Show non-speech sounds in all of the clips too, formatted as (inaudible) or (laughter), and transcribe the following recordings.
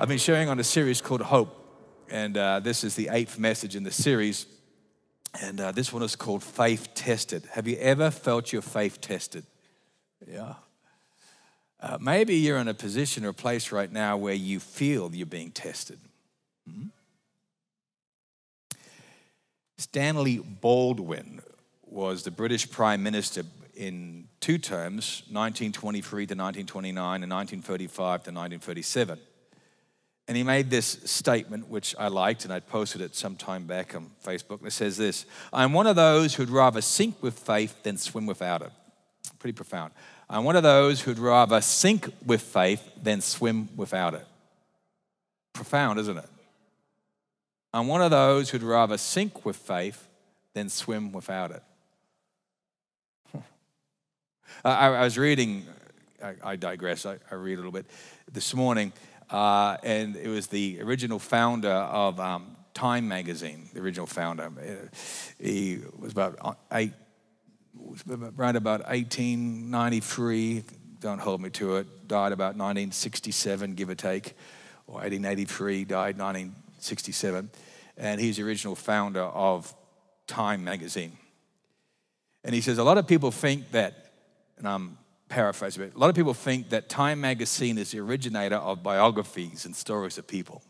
I've been sharing on a series called Hope, and uh, this is the eighth message in the series. And uh, this one is called Faith Tested. Have you ever felt your faith tested? Yeah. Uh, maybe you're in a position or a place right now where you feel you're being tested. Mm-hmm. Stanley Baldwin was the British Prime Minister in two terms 1923 to 1929 and 1935 to 1937. And he made this statement, which I liked, and I posted it some time back on Facebook. It says this I'm one of those who'd rather sink with faith than swim without it. Pretty profound. I'm one of those who'd rather sink with faith than swim without it. Profound, isn't it? I'm one of those who'd rather sink with faith than swim without it. (laughs) I, I, was reading, I, I digress, I, I, read a little bit this morning, uh, and it was the original founder of um, Time magazine, the original founder. Uh, he was about uh, eight, right about 1893, don't hold me to it, died about 1967, give or take, or 1883, died 1967. And he's the original founder of Time magazine. And he says, a lot of people think that, and I'm paraphrasing it, a lot of people think that Time magazine is the originator of biographies and stories of people.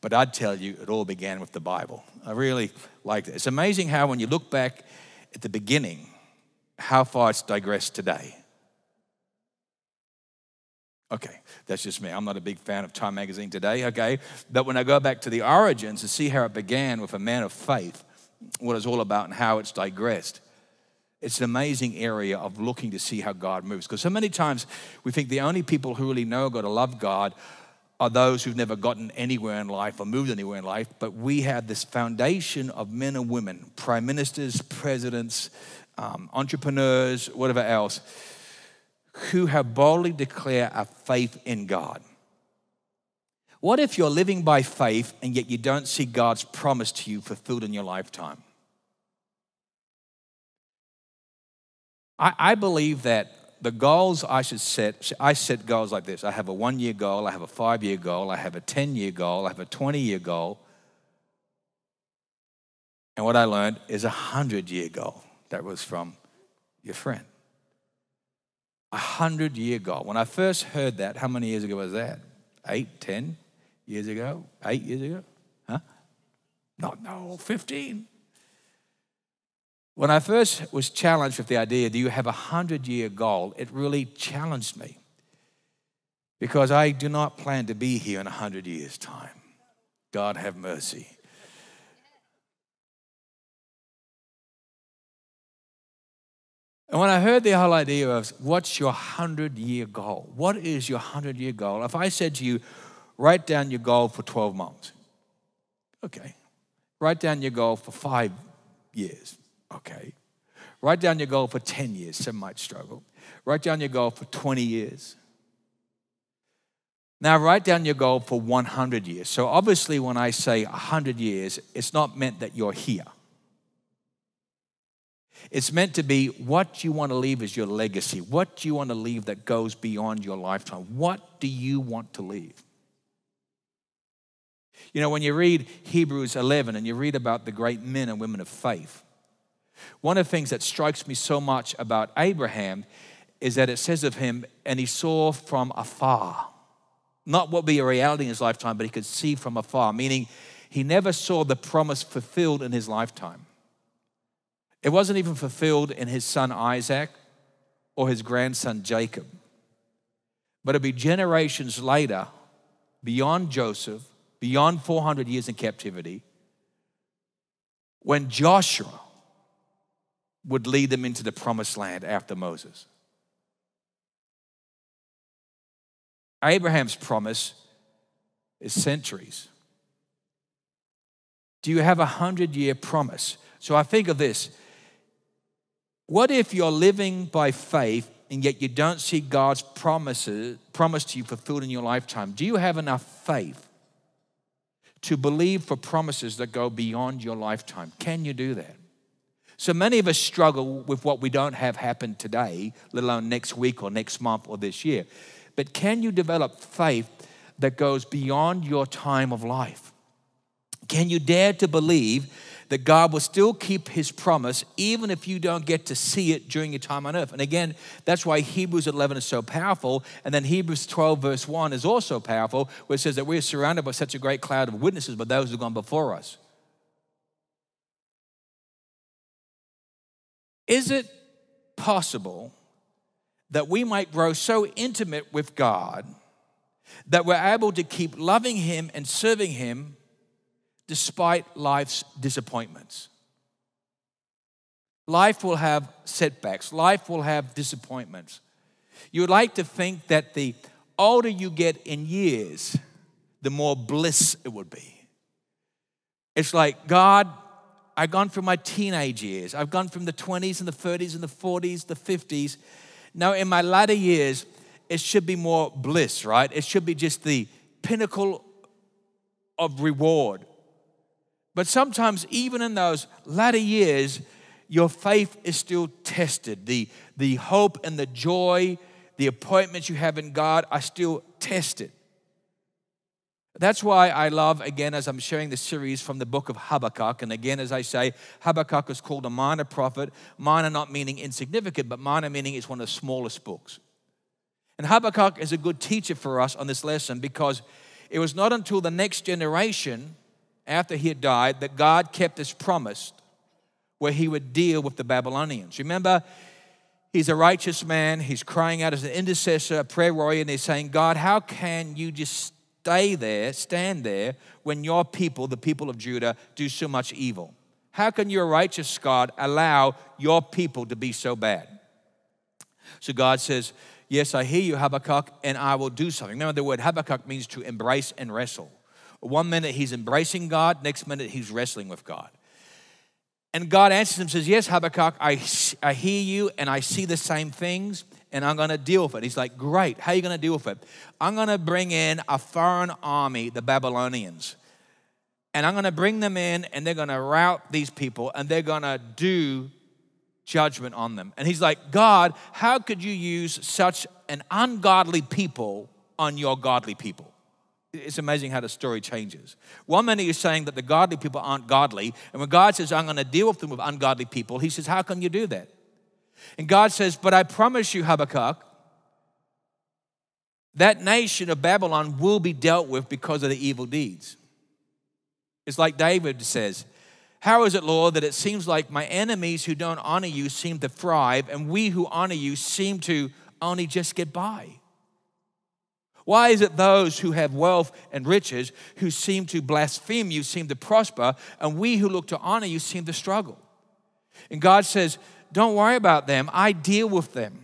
But I'd tell you, it all began with the Bible. I really like it. It's amazing how, when you look back at the beginning, how far it's digressed today. Okay, that's just me. I'm not a big fan of Time magazine today, okay? But when I go back to the origins and see how it began with a man of faith, what it's all about and how it's digressed, it's an amazing area of looking to see how God moves. Because so many times we think the only people who really know God or love God are those who've never gotten anywhere in life or moved anywhere in life. But we have this foundation of men and women, prime ministers, presidents, um, entrepreneurs, whatever else, who have boldly declared a faith in God. What if you're living by faith and yet you don't see God's promise to you fulfilled in your lifetime? I, I believe that the goals I should set, I set goals like this. I have a one year goal, I have a five year goal, I have a 10 year goal, I have a 20 year goal. And what I learned is a 100 year goal. That was from your friend. A 100 year goal. When I first heard that, how many years ago was that? Eight, ten years ago? Eight years ago? Huh? Not, no, 15. When I first was challenged with the idea, do you have a 100 year goal? It really challenged me because I do not plan to be here in a 100 years' time. God have mercy. And when I heard the whole idea of what's your 100 year goal? What is your 100 year goal? If I said to you, write down your goal for 12 months, okay. Write down your goal for five years, Okay. Write down your goal for 10 years. Some might struggle. Write down your goal for 20 years. Now, write down your goal for 100 years. So, obviously, when I say 100 years, it's not meant that you're here. It's meant to be what you want to leave as your legacy. What do you want to leave that goes beyond your lifetime? What do you want to leave? You know, when you read Hebrews 11 and you read about the great men and women of faith, one of the things that strikes me so much about Abraham is that it says of him, and he saw from afar. Not what be a reality in his lifetime, but he could see from afar, meaning he never saw the promise fulfilled in his lifetime. It wasn't even fulfilled in his son Isaac or his grandson Jacob. But it'd be generations later, beyond Joseph, beyond 400 years in captivity, when Joshua would lead them into the promised land after Moses. Abraham's promise is centuries. Do you have a hundred year promise? So I think of this. What if you're living by faith and yet you don't see God's promises promise to you fulfilled in your lifetime? Do you have enough faith to believe for promises that go beyond your lifetime? Can you do that? So many of us struggle with what we don't have happen today, let alone next week or next month or this year. But can you develop faith that goes beyond your time of life? Can you dare to believe that God will still keep his promise even if you don't get to see it during your time on earth? And again, that's why Hebrews 11 is so powerful. And then Hebrews 12, verse 1 is also powerful, where it says that we're surrounded by such a great cloud of witnesses by those who've gone before us. Is it possible that we might grow so intimate with God that we're able to keep loving Him and serving Him despite life's disappointments. Life will have setbacks, life will have disappointments. You would like to think that the older you get in years, the more bliss it would be. It's like, God, I've gone through my teenage years, I've gone from the 20s and the 30s and the 40s, the 50s. Now, in my latter years, it should be more bliss, right? It should be just the pinnacle of reward. But sometimes, even in those latter years, your faith is still tested. The, the hope and the joy, the appointments you have in God are still tested. That's why I love, again, as I'm sharing this series from the book of Habakkuk. And again, as I say, Habakkuk is called a minor prophet. Minor not meaning insignificant, but minor meaning it's one of the smallest books. And Habakkuk is a good teacher for us on this lesson because it was not until the next generation after he had died that God kept his promise where he would deal with the Babylonians. Remember, he's a righteous man. He's crying out as an intercessor, a prayer warrior, and he's saying, God, how can you just stay there, stand there, when your people, the people of Judah, do so much evil? How can your righteous God, allow your people to be so bad? So God says, Yes, I hear you, Habakkuk, and I will do something. Remember, the word Habakkuk means to embrace and wrestle. One minute he's embracing God, next minute he's wrestling with God. And God answers him, says, Yes, Habakkuk, I, I hear you and I see the same things and I'm going to deal with it. He's like, Great, how are you going to deal with it? I'm going to bring in a foreign army, the Babylonians. And I'm going to bring them in and they're going to rout these people and they're going to do judgment on them. And he's like, God, how could you use such an ungodly people on your godly people? It's amazing how the story changes. One minute he's saying that the godly people aren't godly, and when God says, I'm going to deal with them with ungodly people, he says, How can you do that? And God says, But I promise you, Habakkuk, that nation of Babylon will be dealt with because of the evil deeds. It's like David says, How is it, Lord, that it seems like my enemies who don't honor you seem to thrive, and we who honor you seem to only just get by? Why is it those who have wealth and riches who seem to blaspheme you seem to prosper, and we who look to honor you seem to struggle? And God says, Don't worry about them, I deal with them.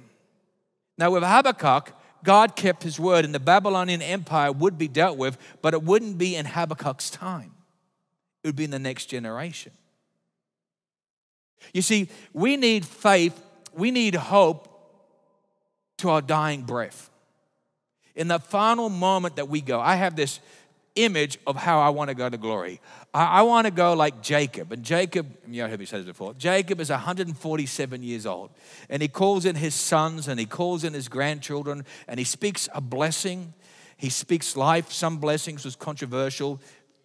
Now, with Habakkuk, God kept his word, and the Babylonian Empire would be dealt with, but it wouldn't be in Habakkuk's time, it would be in the next generation. You see, we need faith, we need hope to our dying breath in the final moment that we go, I have this image of how I want to go to glory. I, I want to go like Jacob. And Jacob, you know, heard me say this before. Jacob is 147 years old. And he calls in his sons and he calls in his grandchildren and he speaks a blessing. He speaks life. Some blessings was controversial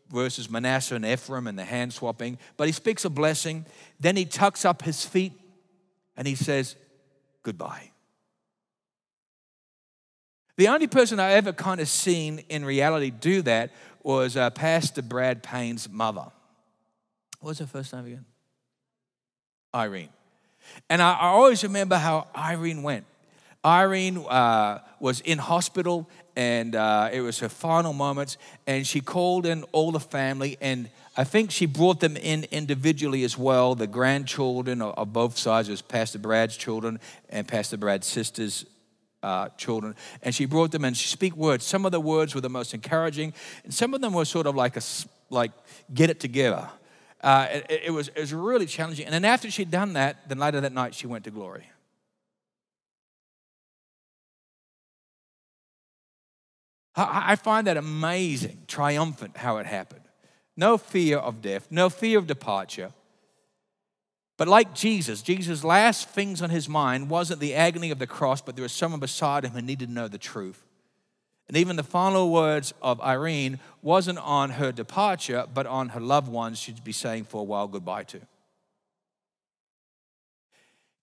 versus Manasseh and Ephraim and the hand swapping. But he speaks a blessing. Then he tucks up his feet and he says, Goodbye. The only person I ever kind of seen in reality do that was uh, Pastor Brad Payne's mother. What was her first name again? Irene. And I, I always remember how Irene went. Irene uh, was in hospital and uh, it was her final moments, and she called in all the family, and I think she brought them in individually as well. The grandchildren of both sides, it was Pastor Brad's children and Pastor Brad's sisters uh, children, and she brought them and she speak words. Some of the words were the most encouraging, and some of them were sort of like a like get it together. Uh, it, it, was it was really challenging. And then after she'd done that, then later that night she went to glory. I, I find that amazing, triumphant how it happened. No fear of death, no fear of departure. But like Jesus, Jesus' last things on his mind wasn't the agony of the cross, but there was someone beside him who needed to know the truth. And even the final words of Irene wasn't on her departure, but on her loved ones she'd be saying for a while goodbye to.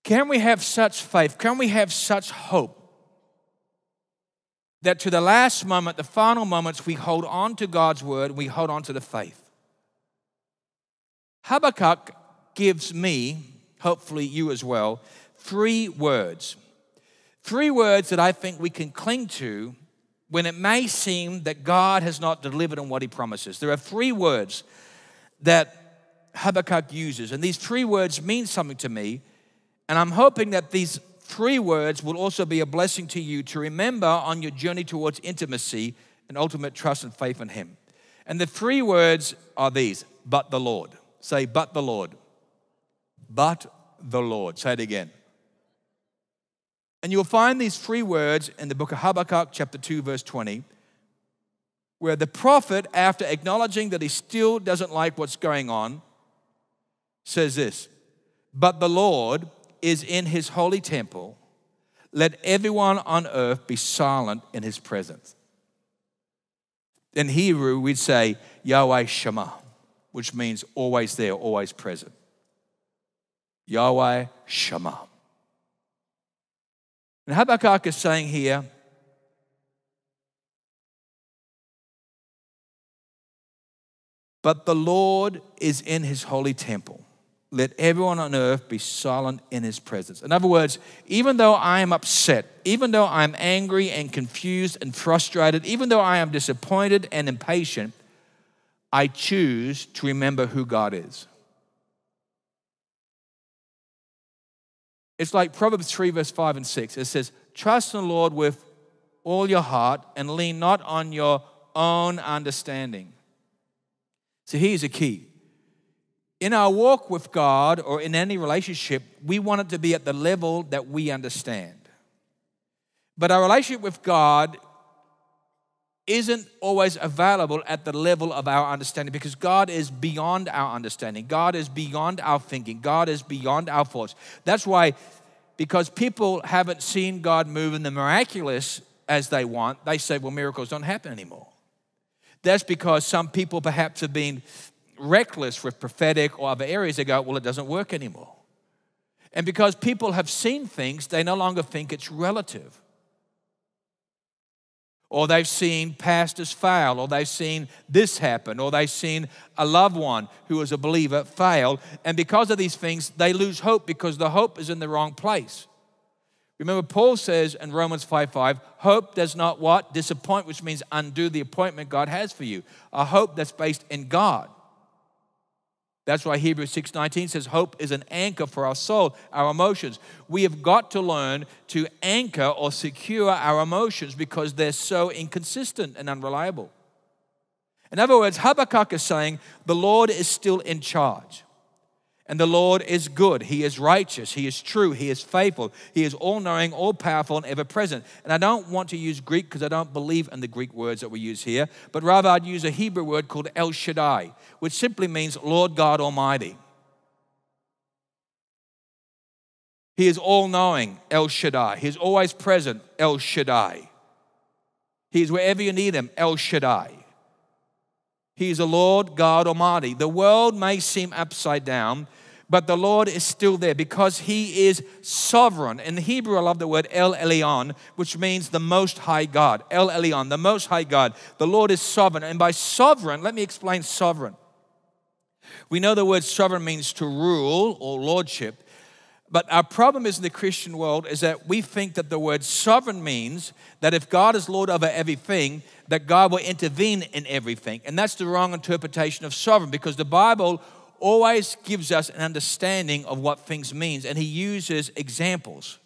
Can we have such faith? Can we have such hope that to the last moment, the final moments, we hold on to God's word, we hold on to the faith? Habakkuk gives me, hopefully you as well, three words. Three words that I think we can cling to when it may seem that God has not delivered on what he promises. There are three words that Habakkuk uses, and these three words mean something to me. And I'm hoping that these three words will also be a blessing to you to remember on your journey towards intimacy and ultimate trust and faith in Him. And the three words are these but the Lord. Say, but the Lord. But the Lord. Say it again. And you'll find these three words in the book of Habakkuk, chapter 2, verse 20, where the prophet, after acknowledging that he still doesn't like what's going on, says this But the Lord is in his holy temple. Let everyone on earth be silent in his presence. In Hebrew, we'd say Yahweh Shammah, which means always there, always present. Yahweh Shammah. And Habakkuk is saying here, but the Lord is in his holy temple. Let everyone on earth be silent in his presence. In other words, even though I am upset, even though I'm angry and confused and frustrated, even though I am disappointed and impatient, I choose to remember who God is. It's like Proverbs 3, verse 5 and 6. It says, Trust in the Lord with all your heart and lean not on your own understanding. So here's a key. In our walk with God or in any relationship, we want it to be at the level that we understand. But our relationship with God isn't always available at the level of our understanding because God is beyond our understanding. God is beyond our thinking. God is beyond our thoughts. That's why, because people haven't seen God move in the miraculous as they want, they say, well, miracles don't happen anymore. That's because some people perhaps have been reckless with prophetic or other areas. They go, well, it doesn't work anymore. And because people have seen things, they no longer think it's relative or they've seen pastors fail, or they've seen this happen, or they've seen a loved one who was a believer fail. And because of these things, they lose hope because the hope is in the wrong place. Remember, Paul says in Romans 5 5, hope does not what? Disappoint, which means undo the appointment God has for you. A hope that's based in God. That's why Hebrews 6:19 says hope is an anchor for our soul, our emotions. We have got to learn to anchor or secure our emotions because they're so inconsistent and unreliable. In other words, Habakkuk is saying the Lord is still in charge. And the Lord is good. He is righteous. He is true. He is faithful. He is all knowing, all powerful, and ever present. And I don't want to use Greek because I don't believe in the Greek words that we use here, but rather I'd use a Hebrew word called El Shaddai, which simply means Lord God Almighty. He is all knowing, El Shaddai. He is always present, El Shaddai. He is wherever you need him, El Shaddai. He is a Lord God Almighty. The world may seem upside down, but the Lord is still there because He is sovereign. In the Hebrew, I love the word El Elyon, which means the Most High God. El Elyon, the Most High God. The Lord is sovereign. And by sovereign, let me explain sovereign. We know the word sovereign means to rule or lordship. But our problem is in the Christian world is that we think that the word sovereign means that if God is Lord over everything, that God will intervene in everything. And that's the wrong interpretation of sovereign because the Bible always gives us an understanding of what things means and he uses examples.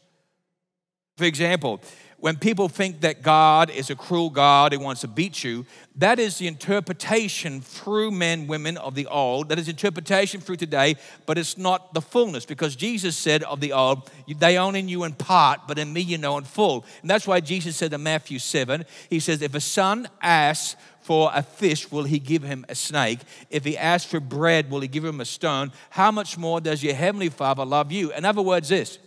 For example, when people think that God is a cruel God who wants to beat you, that is the interpretation through men, women of the old. That is interpretation through today, but it's not the fullness because Jesus said of the old, they only knew in part, but in me you know in full. And that's why Jesus said in Matthew 7, he says, If a son asks for a fish, will he give him a snake? If he asks for bread, will he give him a stone? How much more does your heavenly Father love you? In other words, this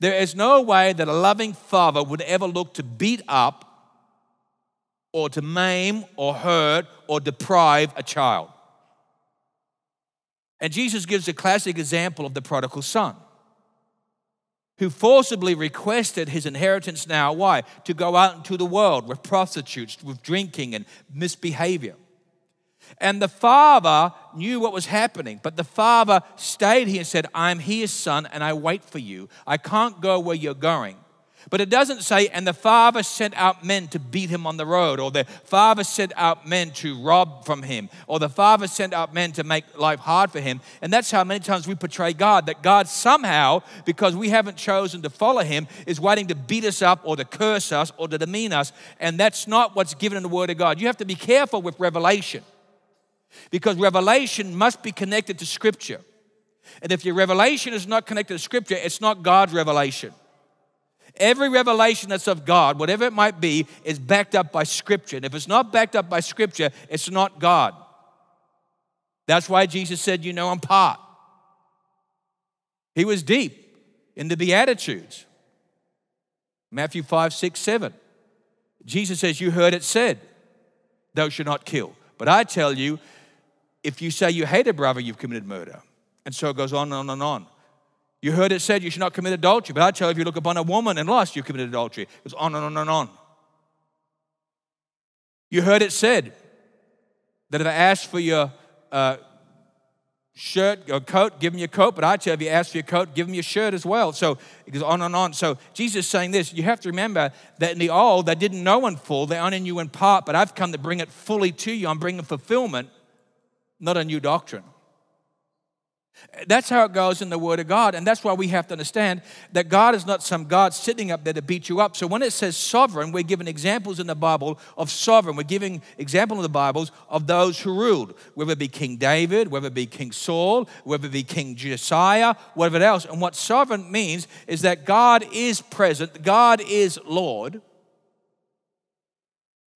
there is no way that a loving father would ever look to beat up or to maim or hurt or deprive a child. And Jesus gives a classic example of the prodigal son who forcibly requested his inheritance now. Why? To go out into the world with prostitutes, with drinking and misbehavior. And the father knew what was happening, but the father stayed here and said, I'm here, son, and I wait for you. I can't go where you're going. But it doesn't say, and the father sent out men to beat him on the road, or the father sent out men to rob from him, or the father sent out men to make life hard for him. And that's how many times we portray God that God somehow, because we haven't chosen to follow him, is waiting to beat us up or to curse us or to demean us. And that's not what's given in the Word of God. You have to be careful with revelation because revelation must be connected to Scripture. And if your revelation is not connected to Scripture, it's not God's revelation. Every revelation that's of God, whatever it might be, is backed up by Scripture. And if it's not backed up by Scripture, it's not God. That's why Jesus said, You know, I'm part. He was deep in the Beatitudes. Matthew 5, 6, 7. Jesus says, You heard it said, Thou shalt not kill. But I tell you, if you say you hate a brother, you've committed murder. And so it goes on and on and on. You heard it said you should not commit adultery, but I tell you, if you look upon a woman and lust, you've committed adultery. It goes on and on and on. You heard it said that if I ask for your uh, shirt or coat, give them your coat, but I tell you, if you ask for your coat, give them your shirt as well. So it goes on and on. So Jesus is saying this, you have to remember that in the old, they didn't know in full, they only knew in part, but I've come to bring it fully to you. I'm bringing fulfillment, not a new doctrine. That's how it goes in the Word of God. And that's why we have to understand that God is not some God sitting up there to beat you up. So when it says sovereign, we're given examples in the Bible of sovereign. We're giving example in the Bibles of those who ruled, whether it be King David, whether it be King Saul, whether it be King Josiah, whatever else. And what sovereign means is that God is present, God is Lord,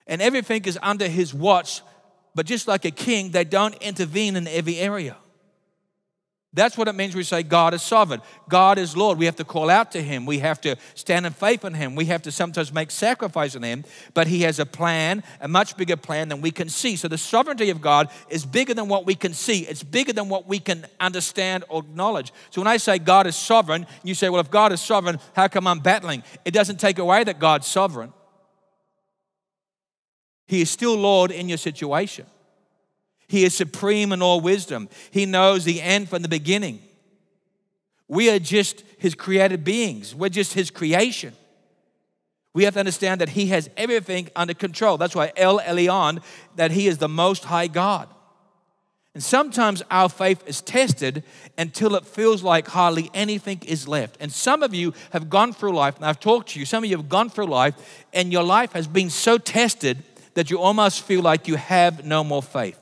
and everything is under his watch. But just like a king, they don't intervene in every area. That's what it means we say God is sovereign. God is Lord. We have to call out to Him. We have to stand in faith in Him. We have to sometimes make sacrifice in Him. But He has a plan, a much bigger plan than we can see. So the sovereignty of God is bigger than what we can see, it's bigger than what we can understand or acknowledge. So when I say God is sovereign, you say, well, if God is sovereign, how come I'm battling? It doesn't take away that God's sovereign. He is still Lord in your situation. He is supreme in all wisdom. He knows the end from the beginning. We are just His created beings, we're just His creation. We have to understand that He has everything under control. That's why El Elyon, that He is the Most High God. And sometimes our faith is tested until it feels like hardly anything is left. And some of you have gone through life, and I've talked to you, some of you have gone through life, and your life has been so tested that you almost feel like you have no more faith.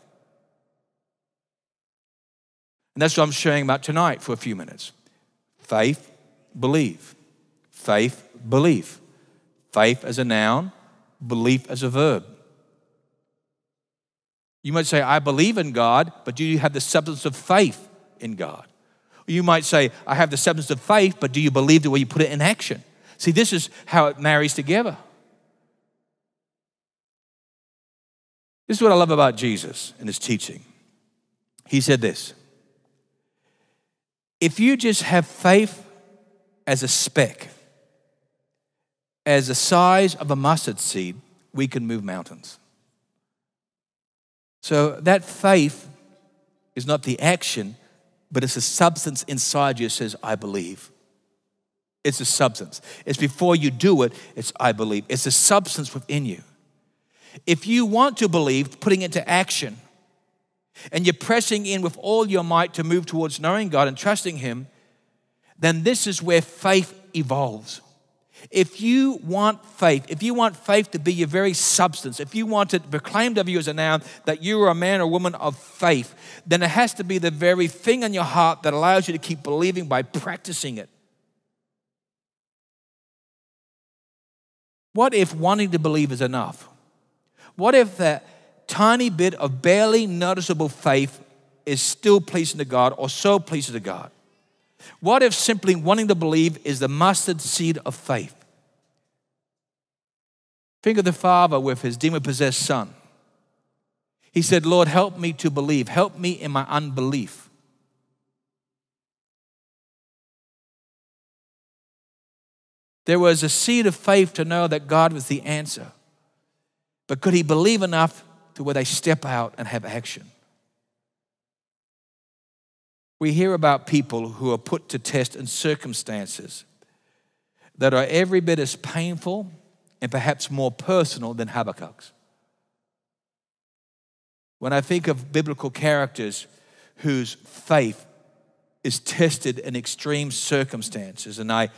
And that's what I'm sharing about tonight for a few minutes. Faith, believe. Faith, belief. Faith as a noun, belief as a verb. You might say, I believe in God, but do you have the substance of faith in God? You might say, I have the substance of faith, but do you believe the way you put it in action? See, this is how it marries together. This is what I love about Jesus and his teaching. He said this if you just have faith as a speck, as the size of a mustard seed, we can move mountains. So that faith is not the action, but it's a substance inside you that says, I believe. It's a substance. It's before you do it, it's I believe. It's a substance within you. If you want to believe, putting into action, and you're pressing in with all your might to move towards knowing God and trusting Him, then this is where faith evolves. If you want faith, if you want faith to be your very substance, if you want it proclaimed of you as a noun that you are a man or woman of faith, then it has to be the very thing in your heart that allows you to keep believing by practicing it. What if wanting to believe is enough? What if that tiny bit of barely noticeable faith is still pleasing to God or so pleasing to God? What if simply wanting to believe is the mustard seed of faith? Think of the father with his demon possessed son. He said, Lord, help me to believe. Help me in my unbelief. There was a seed of faith to know that God was the answer. But could he believe enough to where they step out and have action? We hear about people who are put to test in circumstances that are every bit as painful and perhaps more personal than Habakkuk's. When I think of biblical characters whose faith is tested in extreme circumstances, and I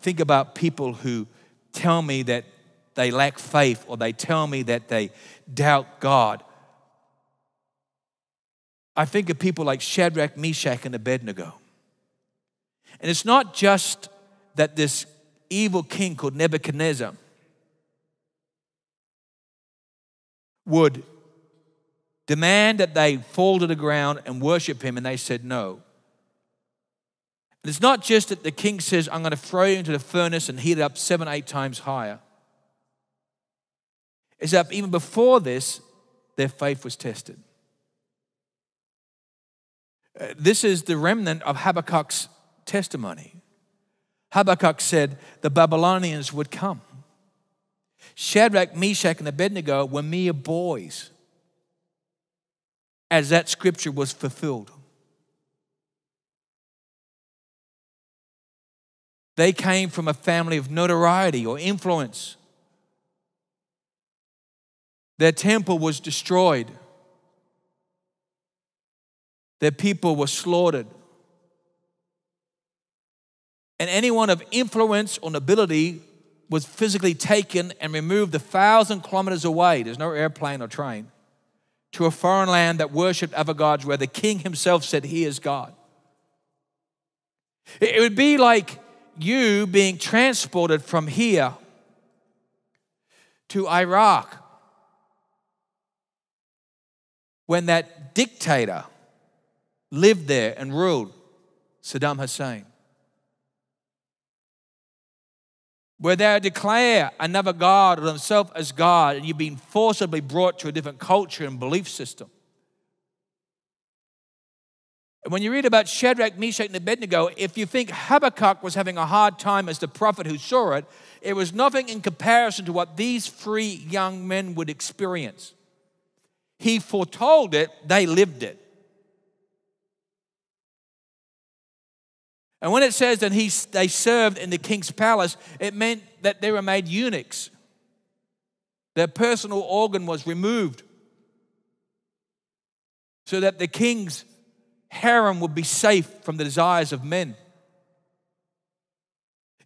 think about people who tell me that they lack faith or they tell me that they doubt God, I think of people like Shadrach, Meshach, and Abednego. And it's not just that this evil king called Nebuchadnezzar would demand that they fall to the ground and worship him, and they said no. And it's not just that the king says, I'm going to throw you into the furnace and heat it up seven, eight times higher. It's that even before this, their faith was tested. Uh, this is the remnant of Habakkuk's testimony. Habakkuk said the Babylonians would come. Shadrach, Meshach, and Abednego were mere boys as that scripture was fulfilled. They came from a family of notoriety or influence. Their temple was destroyed. Their people were slaughtered. And anyone of influence or nobility was physically taken and removed a thousand kilometers away. There's no airplane or train to a foreign land that worshiped other gods where the king himself said he is God. It would be like you being transported from here to Iraq when that dictator lived there and ruled, Saddam Hussein. Where they declare another God or themselves as God, and you've been forcibly brought to a different culture and belief system. And when you read about Shadrach, Meshach, and Abednego, if you think Habakkuk was having a hard time as the prophet who saw it, it was nothing in comparison to what these three young men would experience. He foretold it, they lived it. And when it says that he, they served in the king's palace, it meant that they were made eunuchs. Their personal organ was removed so that the king's harem would be safe from the desires of men.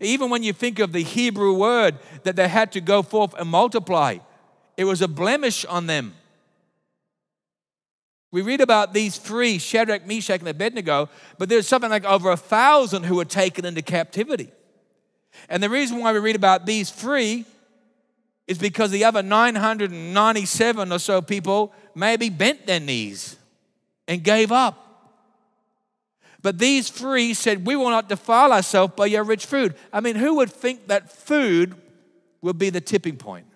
Even when you think of the Hebrew word that they had to go forth and multiply, it was a blemish on them. We read about these three, Shadrach, Meshach, and Abednego, but there's something like over a thousand who were taken into captivity. And the reason why we read about these three is because the other 997 or so people maybe bent their knees and gave up. But these three said, We will not defile ourselves by your rich food. I mean, who would think that food would be the tipping point?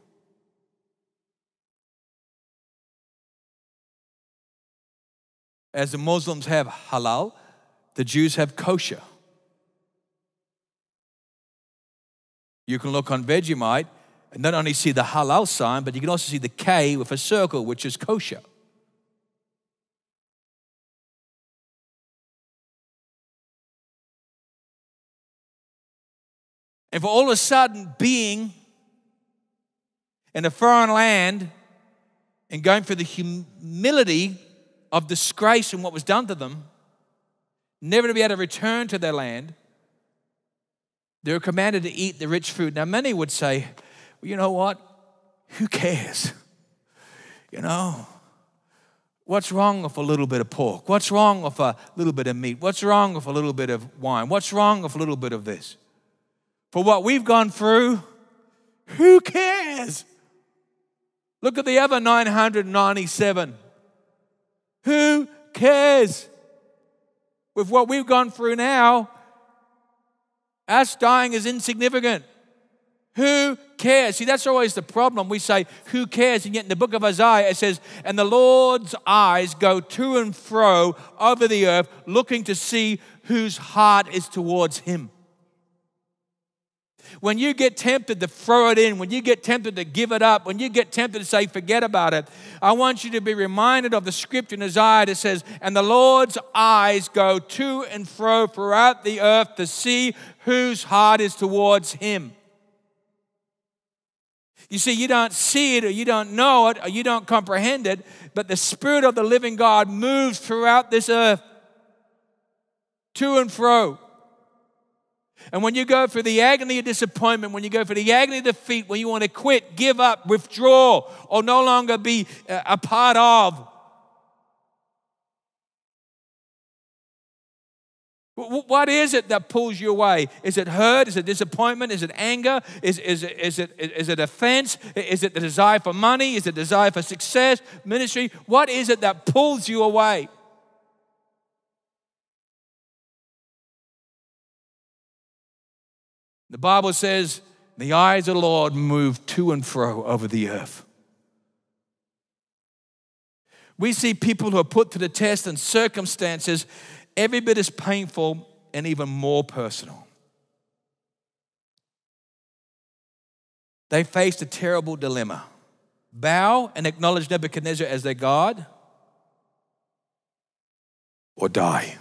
As the Muslims have halal, the Jews have kosher. You can look on Vegemite and not only see the halal sign, but you can also see the K with a circle, which is kosher. And for all of a sudden being in a foreign land and going through the humility of disgrace and what was done to them, never to be able to return to their land, they were commanded to eat the rich food. Now, many would say, well, you know what? Who cares? You know, what's wrong with a little bit of pork? What's wrong with a little bit of meat? What's wrong with a little bit of wine? What's wrong with a little bit of this? For what we've gone through, who cares? Look at the other 997. Who cares? With what we've gone through now, us dying is insignificant. Who cares? See, that's always the problem. We say, Who cares? And yet in the book of Isaiah, it says, And the Lord's eyes go to and fro over the earth, looking to see whose heart is towards him. When you get tempted to throw it in, when you get tempted to give it up, when you get tempted to say, forget about it, I want you to be reminded of the scripture in Isaiah that says, And the Lord's eyes go to and fro throughout the earth to see whose heart is towards him. You see, you don't see it or you don't know it or you don't comprehend it, but the Spirit of the living God moves throughout this earth to and fro. And when you go for the agony of disappointment, when you go for the agony of defeat, when you want to quit, give up, withdraw, or no longer be uh, a part of, What is it that pulls you away? Is it hurt? Is it disappointment? Is it anger? Is, is, is, it, is it offense? Is it the desire for money? Is it desire for success, ministry? What is it that pulls you away? The Bible says, the eyes of the Lord move to and fro over the earth. We see people who are put to the test in circumstances every bit as painful and even more personal. They faced a terrible dilemma bow and acknowledge Nebuchadnezzar as their God, or die.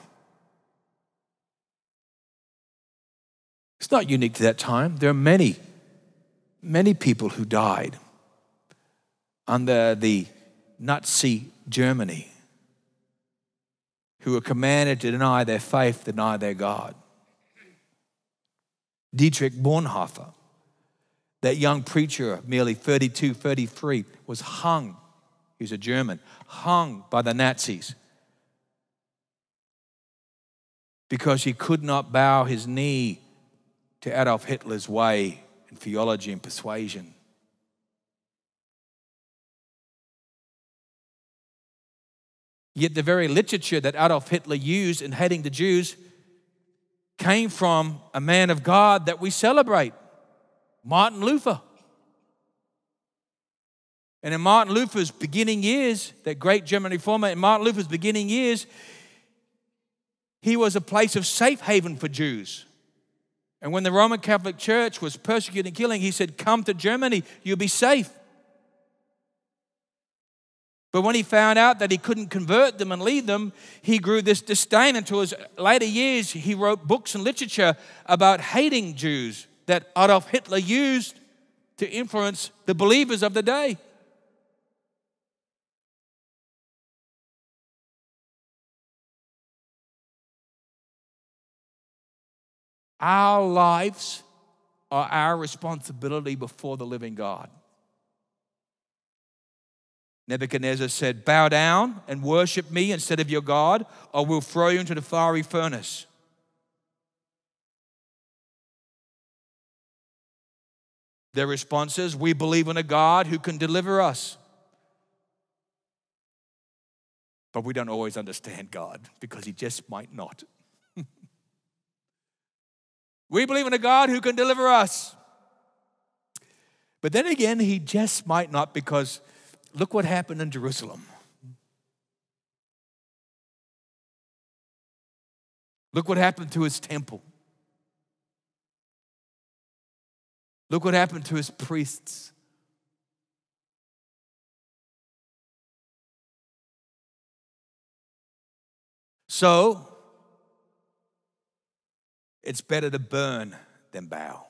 It's not unique to that time. There are many, many people who died under the Nazi Germany who were commanded to deny their faith, deny their God. Dietrich Bonhoeffer, that young preacher, merely 32, 33, was hung. He's a German, hung by the Nazis because he could not bow his knee to Adolf Hitler's way and theology and persuasion. Yet the very literature that Adolf Hitler used in hating the Jews came from a man of God that we celebrate, Martin Luther. And in Martin Luther's beginning years, that great German reformer, in Martin Luther's beginning years, he was a place of safe haven for Jews. And when the Roman Catholic Church was persecuting and killing, he said, Come to Germany, you'll be safe. But when he found out that he couldn't convert them and lead them, he grew this disdain until his later years he wrote books and literature about hating Jews that Adolf Hitler used to influence the believers of the day. Our lives are our responsibility before the living God. Nebuchadnezzar said, Bow down and worship me instead of your God, or we'll throw you into the fiery furnace. Their response is, We believe in a God who can deliver us. But we don't always understand God because He just might not. We believe in a God who can deliver us. But then again, he just might not because look what happened in Jerusalem. Look what happened to his temple. Look what happened to his priests. So, it's better to burn than bow.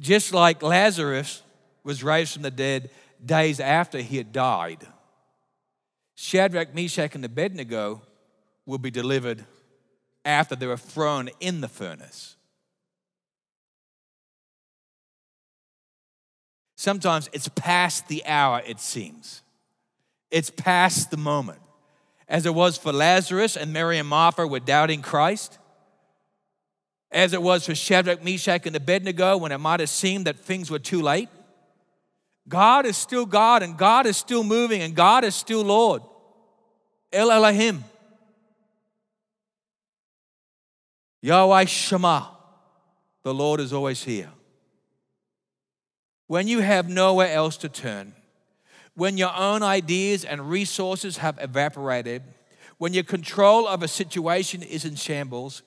Just like Lazarus was raised from the dead days after he had died, Shadrach, Meshach, and Abednego will be delivered after they were thrown in the furnace. Sometimes it's past the hour, it seems. It's past the moment. As it was for Lazarus and Mary and Martha were doubting Christ, as it was for Shadrach, Meshach, and Abednego when it might have seemed that things were too late. God is still God, and God is still moving, and God is still Lord. El Elohim. Yahweh Shammah, the Lord is always here. When you have nowhere else to turn, when your own ideas and resources have evaporated, when your control of a situation is in shambles,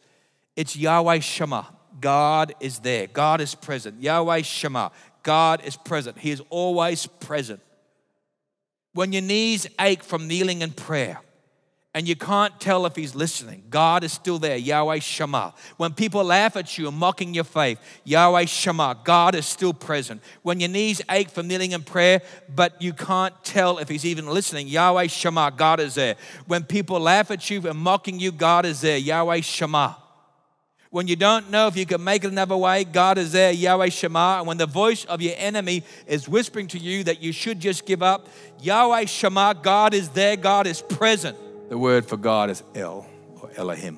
it's Yahweh Shammah. God is there. God is present. Yahweh Shammah. God is present. He is always present. When your knees ache from kneeling in prayer, and you can't tell if he's listening. God is still there, Yahweh Shammah. When people laugh at you and mocking your faith, Yahweh Shammah, God is still present. When your knees ache from kneeling in prayer, but you can't tell if he's even listening, Yahweh Shammah, God is there. When people laugh at you and mocking you, God is there, Yahweh Shammah. When you don't know if you can make it another way, God is there, Yahweh Shammah. And when the voice of your enemy is whispering to you that you should just give up, Yahweh Shammah, God is there, God is present. The word for God is El or Elohim,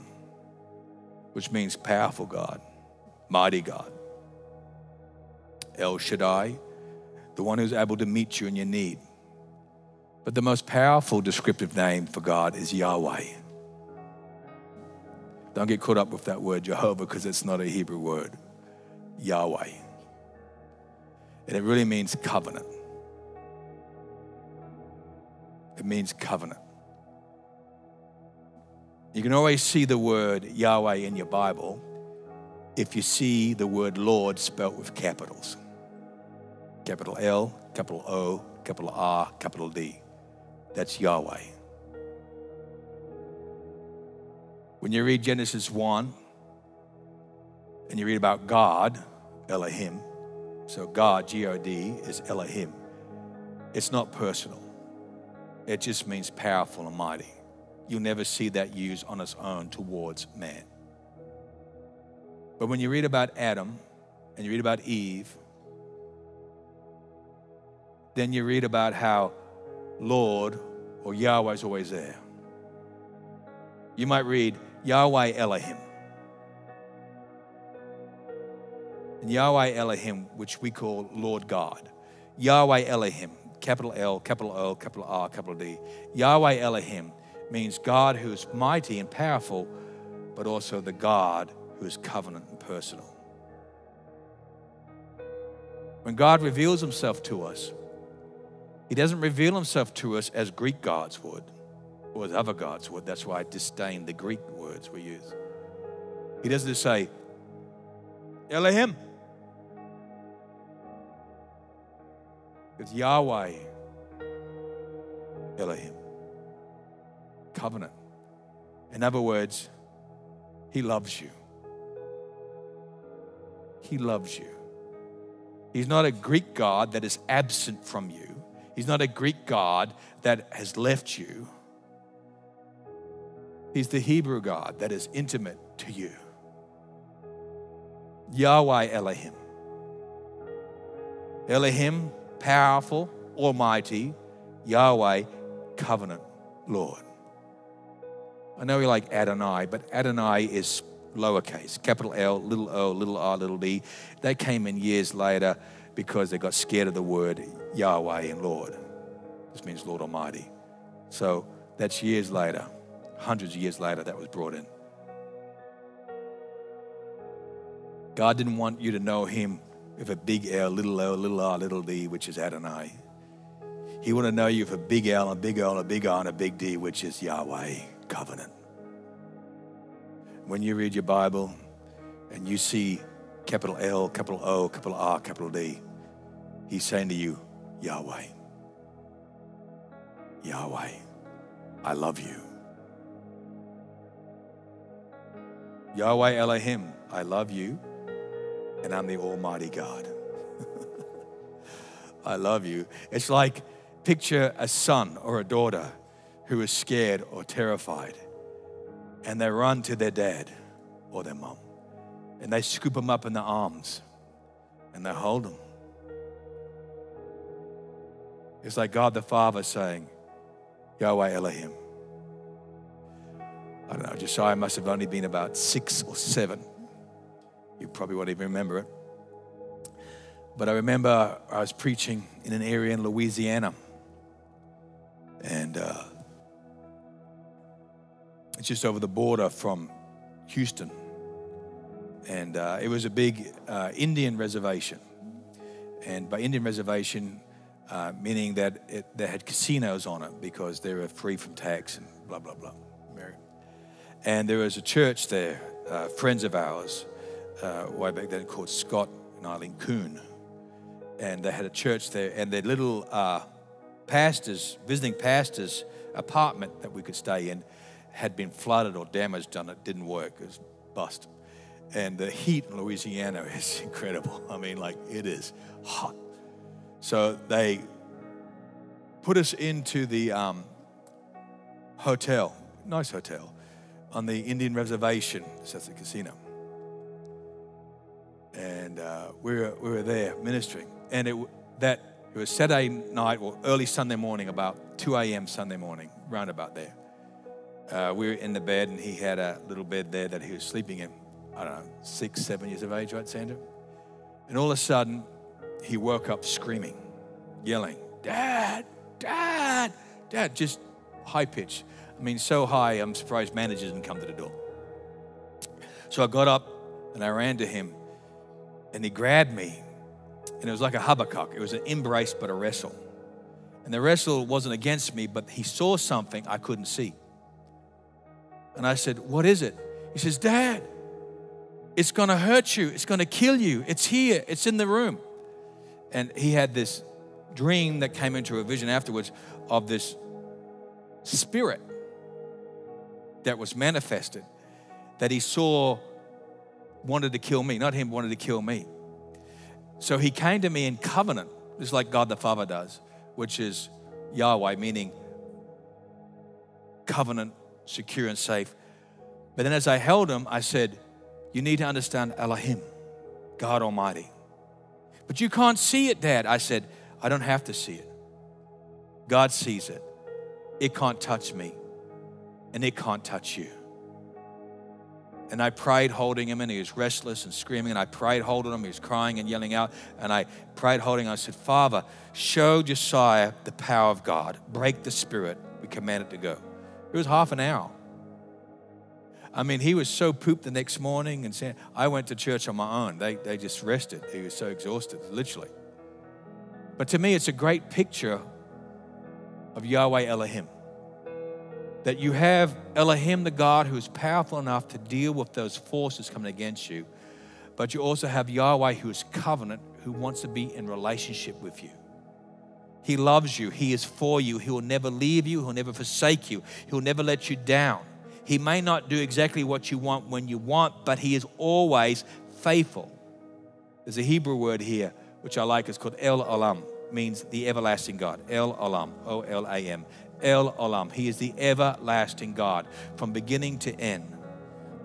which means powerful God, mighty God. El Shaddai, the one who's able to meet you in your need. But the most powerful descriptive name for God is Yahweh. Don't get caught up with that word Jehovah because it's not a Hebrew word. Yahweh. And it really means covenant. It means covenant. You can always see the word Yahweh in your Bible if you see the word Lord spelt with capitals capital L, capital O, capital R, capital D. That's Yahweh. When you read Genesis 1 and you read about God, Elohim, so God, G O D, is Elohim, it's not personal, it just means powerful and mighty you'll never see that used on its own towards man. But when you read about Adam and you read about Eve, then you read about how Lord or Yahweh is always there. You might read Yahweh Elohim. And Yahweh Elohim, which we call Lord God. Yahweh Elohim, capital L, capital O, capital R, capital D. Yahweh Elohim means God who is mighty and powerful, but also the God who is covenant and personal. When God reveals himself to us, he doesn't reveal himself to us as Greek gods would or as other gods would. That's why I disdain the Greek words we use. He doesn't just say, Elohim. It's Yahweh, Elohim covenant. In other words, He loves you. He loves you. He's not a Greek God that is absent from you. He's not a Greek God that has left you. He's the Hebrew God that is intimate to you. Yahweh Elohim. Elohim, powerful, almighty. Yahweh, covenant, Lord. I know we like Adonai, but Adonai is lowercase, capital L, little o, little r, little d. They came in years later because they got scared of the word Yahweh and Lord. This means Lord Almighty. So that's years later, hundreds of years later, that was brought in. God didn't want you to know Him with a big L, little o, little r, little d, which is Adonai. He wanted to know you with a big L, a big O, a big R, and a big D, which is Yahweh covenant. When you read your Bible and you see capital L, capital O, capital R, capital D, He's saying to you, Yahweh, Yahweh, I love you. Yahweh Elohim, I love you, and I'm the Almighty God. (laughs) I love you. It's like picture a son or a daughter who is scared or terrified. And they run to their dad or their mom. And they scoop them up in their arms and they hold them. It's like God the Father saying, Yahweh Elohim. I don't know, Josiah must have only been about six or seven. You probably won't even remember it. But I remember I was preaching in an area in Louisiana. And uh, it's just over the border from Houston. And uh, it was a big uh, Indian reservation. And by Indian reservation, uh, meaning that it, they had casinos on it because they were free from tax and blah, blah, blah. And there was a church there, uh, friends of ours, uh, way back then called Scott and Eileen Kuhn. And they had a church there, and their little uh, pastors, visiting pastors' apartment that we could stay in had been flooded or damaged and it didn't work. It was bust. And the heat in Louisiana (laughs) is incredible. I mean, like, it is hot. So they put us into the um, hotel, nice hotel, on the Indian reservation. That's the casino. And uh, we, were, we were there ministering. And it, that, it was Saturday night or early Sunday morning, about 2 a.m. Sunday morning, round about there. Uh, we were in the bed, and he had a little bed there that he was sleeping in. I don't know, six, seven years of age, right, Sandra? And all of a sudden, he woke up screaming, yelling, Dad, Dad, Dad, just high pitch. I mean, so high, I'm surprised managers didn't come to the door. So I got up and I ran to him, and he grabbed me, and it was like a Habakkuk. It was an embrace, but a wrestle. And the wrestle wasn't against me, but he saw something I couldn't see. And I said, What is it? He says, Dad, it's going to hurt you. It's going to kill you. It's here. It's in the room. And he had this dream that came into a vision afterwards of this spirit that was manifested that he saw wanted to kill me. Not him, wanted to kill me. So he came to me in covenant, just like God the Father does, which is Yahweh, meaning covenant, secure, and safe. But then as I held him, I said, You need to understand Elohim, God Almighty. But you can't see it, Dad. I said, I don't have to see it. God sees it. It can't touch me and it can't touch you. And I prayed holding him, and he was restless and screaming. And I prayed holding him, he was crying and yelling out. And I prayed holding him. I said, Father, show Josiah the power of God. Break the spirit. We command it to go. It was half an hour. I mean, he was so pooped the next morning and saying, I went to church on my own. They, they just rested. He was so exhausted, literally. But to me, it's a great picture of Yahweh Elohim that you have Elohim, the God who is powerful enough to deal with those forces coming against you, but you also have Yahweh who is covenant, who wants to be in relationship with you. He loves you, He is for you, He will never leave you, He'll never forsake you, He'll never let you down. He may not do exactly what you want when you want, but He is always faithful. There's a Hebrew word here, which I like, it's called El Olam, means the everlasting God. El Olam, O L A M. El Olam. He is the everlasting God from beginning to end.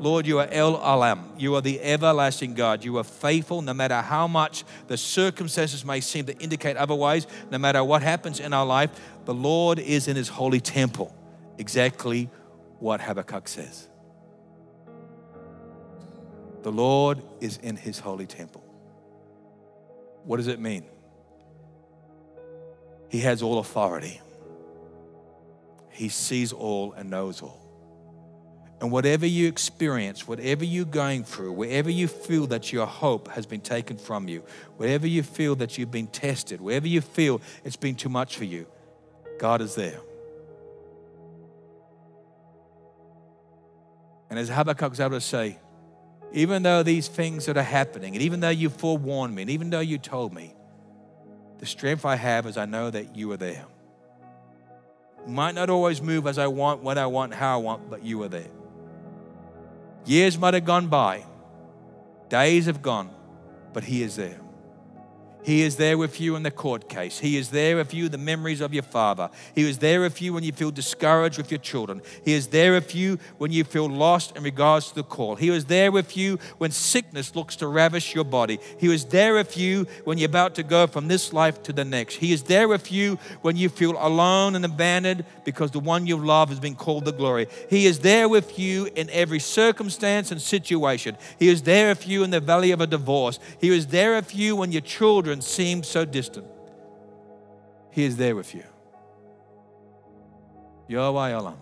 Lord, you are El Olam. You are the everlasting God. You are faithful no matter how much the circumstances may seem to indicate otherwise, no matter what happens in our life. The Lord is in his holy temple. Exactly what Habakkuk says. The Lord is in his holy temple. What does it mean? He has all authority. He sees all and knows all. And whatever you experience, whatever you're going through, wherever you feel that your hope has been taken from you, wherever you feel that you've been tested, wherever you feel it's been too much for you, God is there. And as Habakkuk was able to say, even though these things that are happening, and even though you forewarned me, and even though you told me, the strength I have is I know that you are there. Might not always move as I want, when I want, how I want, but you are there. Years might have gone by, days have gone, but He is there. He is there with you in the court case. He is there with you the memories of your father. He is there with you when you feel discouraged with your children. He is there with you when you feel lost in regards to the call. He is there with you when sickness looks to ravish your body. He is there with you when you're about to go from this life to the next. He is there with you when you feel alone and abandoned because the one you love has been called the glory. He is there with you in every circumstance and situation. He is there with you in the valley of a divorce. He is there with you when your children children seem so distant, He is there with you. Yahweh Olam,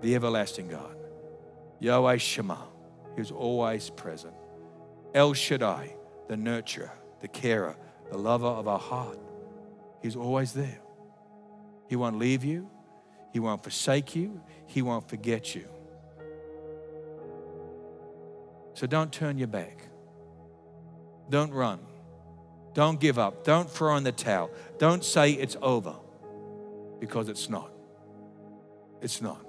the everlasting God. Yahweh Shammah, He's always present. El Shaddai, the nurturer, the carer, the lover of our heart. He's always there. He won't leave you, He won't forsake you, He won't forget you. So don't turn your back. Don't run. Don't give up. Don't throw in the towel. Don't say it's over because it's not. It's not.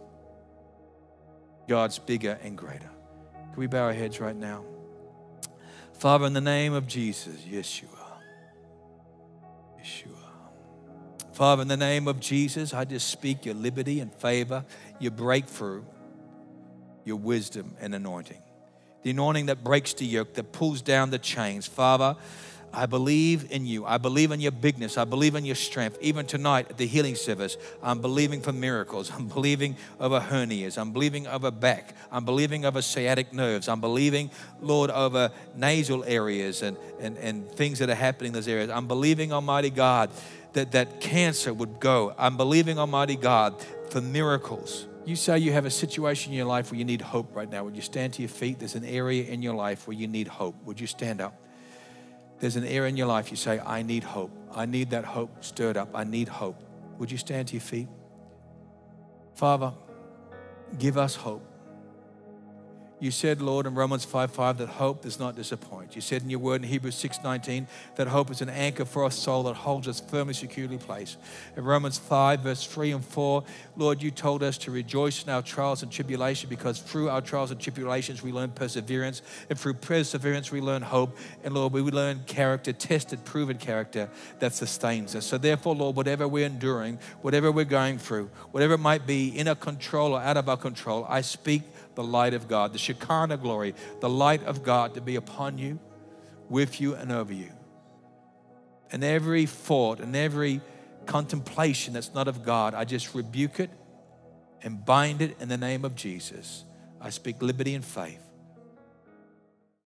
God's bigger and greater. Can we bow our heads right now? Father, in the name of Jesus, Yeshua. Yeshua. Father, in the name of Jesus, I just speak your liberty and favor, your breakthrough, your wisdom and anointing. The anointing that breaks the yoke, that pulls down the chains. Father, I believe in you. I believe in your bigness. I believe in your strength. Even tonight at the healing service, I'm believing for miracles. I'm believing over hernias. I'm believing over back. I'm believing over sciatic nerves. I'm believing, Lord, over nasal areas and, and, and things that are happening in those areas. I'm believing, Almighty God, that, that cancer would go. I'm believing, Almighty God, for miracles. You say you have a situation in your life where you need hope right now. Would you stand to your feet? There's an area in your life where you need hope. Would you stand up? There's an area in your life you say, I need hope. I need that hope stirred up. I need hope. Would you stand to your feet? Father, give us hope. You said, Lord, in Romans 5 5, that hope does not disappoint. You said in your word in Hebrews 6 19, that hope is an anchor for our soul that holds us firmly, securely placed. In Romans 5, verse 3 and 4, Lord, you told us to rejoice in our trials and tribulation because through our trials and tribulations we learn perseverance. And through perseverance we learn hope. And Lord, we learn character, tested, proven character that sustains us. So therefore, Lord, whatever we're enduring, whatever we're going through, whatever it might be in our control or out of our control, I speak the light of God, the Shekinah glory, the light of God to be upon you, with you, and over you. And every thought and every contemplation that's not of God, I just rebuke it and bind it in the name of Jesus. I speak liberty and faith.